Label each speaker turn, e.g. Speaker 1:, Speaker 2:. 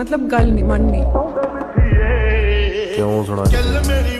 Speaker 1: ਮਤਲਬ ਗੱਲ ਨਹੀਂ ਮੰਨਣੀ।
Speaker 2: ਕਿਉਂ ਸੁਣਾ
Speaker 3: ਚੱਲ ਮੇਰੀ